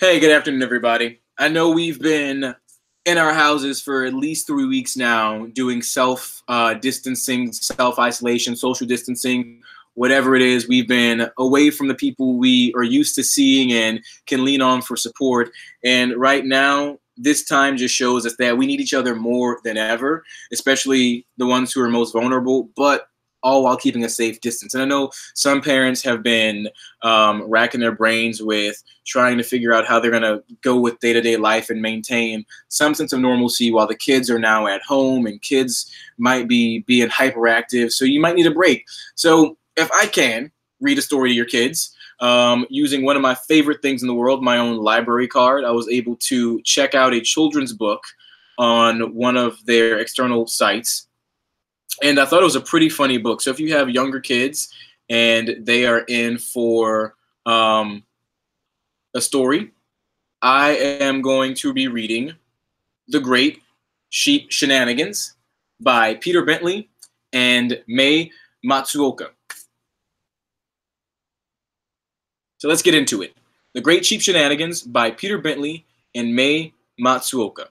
Hey, good afternoon, everybody. I know we've been in our houses for at least three weeks now doing self uh, distancing, self isolation, social distancing, whatever it is. We've been away from the people we are used to seeing and can lean on for support. And right now, this time just shows us that we need each other more than ever, especially the ones who are most vulnerable. But all while keeping a safe distance. And I know some parents have been um, racking their brains with trying to figure out how they're going to go with day to day life and maintain some sense of normalcy while the kids are now at home and kids might be being hyperactive. So you might need a break. So if I can read a story to your kids, um, using one of my favorite things in the world, my own library card, I was able to check out a children's book on one of their external sites and I thought it was a pretty funny book. So if you have younger kids and they are in for um, a story, I am going to be reading The Great Sheep Shenanigans by Peter Bently and Mei Matsuoka. So let's get into it. The Great Sheep Shenanigans by Peter Bently and Mei Matsuoka.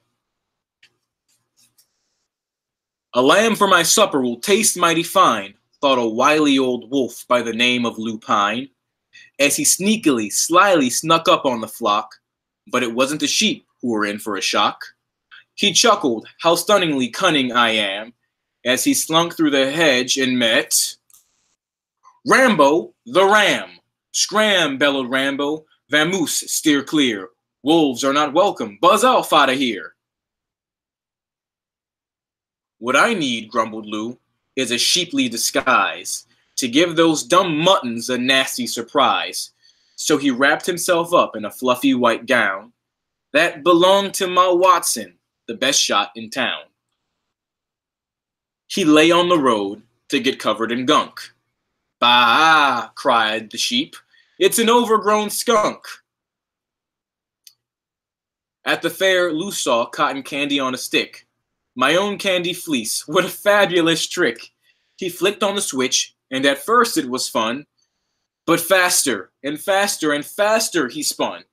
A lamb for my supper will taste mighty fine, thought a wily old wolf by the name of Lou Pine, as he sneakily, slyly snuck up on the flock, but it wasn't the sheep who were in for a shock. He chuckled, how stunningly cunning I am, as he slunk through the hedge and met Rambo the ram. Scram, bellowed Rambo. Vamoose, steer clear. Wolves are not welcome. Buzz off out of here. What I need, grumbled Lou, is a sheeply disguise to give those dumb muttons a nasty surprise. So he wrapped himself up in a fluffy white gown that belonged to Ma Watson, the best shot in town. He lay on the road to get covered in gunk. Bah, cried the sheep, it's an overgrown skunk. At the fair, Lou saw cotton candy on a stick my own candy fleece. What a fabulous trick. He flicked on the switch, and at first it was fun. But faster and faster and faster he spun.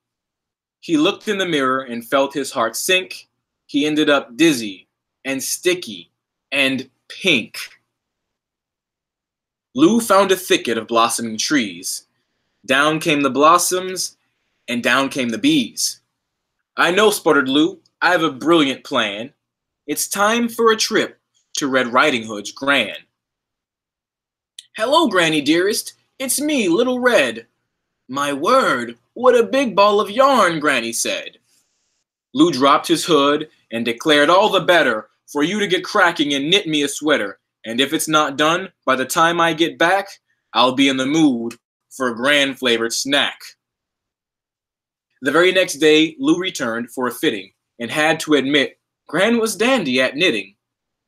He looked in the mirror and felt his heart sink. He ended up dizzy and sticky and pink. Lou found a thicket of blossoming trees. Down came the blossoms, and down came the bees. I know, sputtered Lou. I have a brilliant plan. It's time for a trip to Red Riding Hood's Gran. Hello, Granny dearest. It's me, Little Red. My word, what a big ball of yarn, Granny said. Lou dropped his hood and declared all the better for you to get cracking and knit me a sweater. And if it's not done, by the time I get back, I'll be in the mood for a gran flavored snack. The very next day, Lou returned for a fitting and had to admit Gran was dandy at knitting.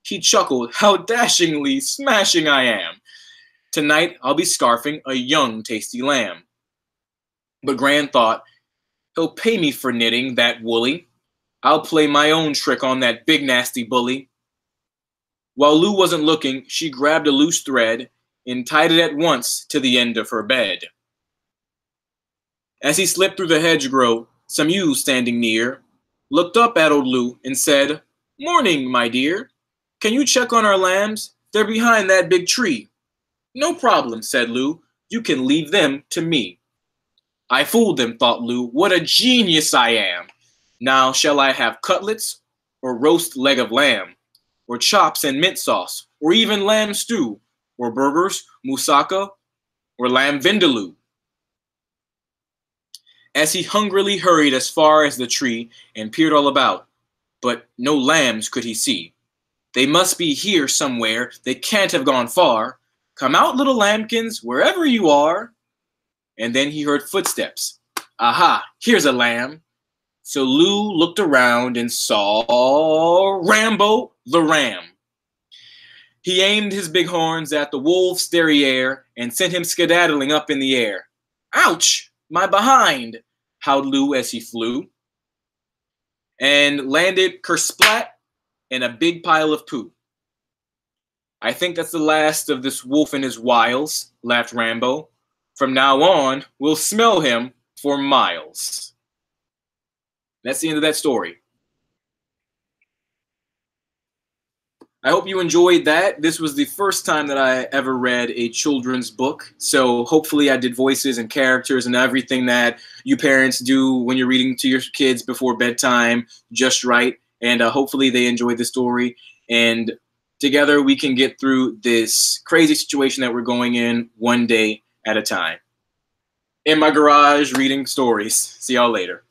He chuckled, How dashingly smashing I am! Tonight I'll be scarfing a young tasty lamb. But Gran thought, He'll pay me for knitting, that woolly. I'll play my own trick on that big nasty bully. While Lou wasn't looking, she grabbed a loose thread and tied it at once to the end of her bed. As he slipped through the hedgerow, some ewes standing near looked up at old Lou and said, Morning, my dear. Can you check on our lambs? They're behind that big tree. No problem, said Lou. You can leave them to me. I fooled them, thought Lou. What a genius I am. Now, shall I have cutlets or roast leg of lamb, or chops and mint sauce, or even lamb stew, or burgers, moussaka, or lamb vindaloo? As he hungrily hurried as far as the tree and peered all about. But no lambs could he see. They must be here somewhere. They can't have gone far. Come out, little lambkins, wherever you are. And then he heard footsteps. Aha, here's a lamb. So Lou looked around and saw Rambo the ram. He aimed his big horns at the wolf's derriere and sent him skedaddling up in the air. Ouch! My behind! Howled Lou as he flew, and landed kersplat in a big pile of poo. I think that's the last of this wolf and his wiles, laughed Rambo. From now on, we'll smell him for miles. That's the end of that story. I hope you enjoyed that. This was the first time that I ever read a children's book. So hopefully I did voices and characters and everything that you parents do when you're reading to your kids before bedtime just right. And uh, hopefully they enjoyed the story. And together we can get through this crazy situation that we're going in one day at a time. In my garage reading stories. See y'all later.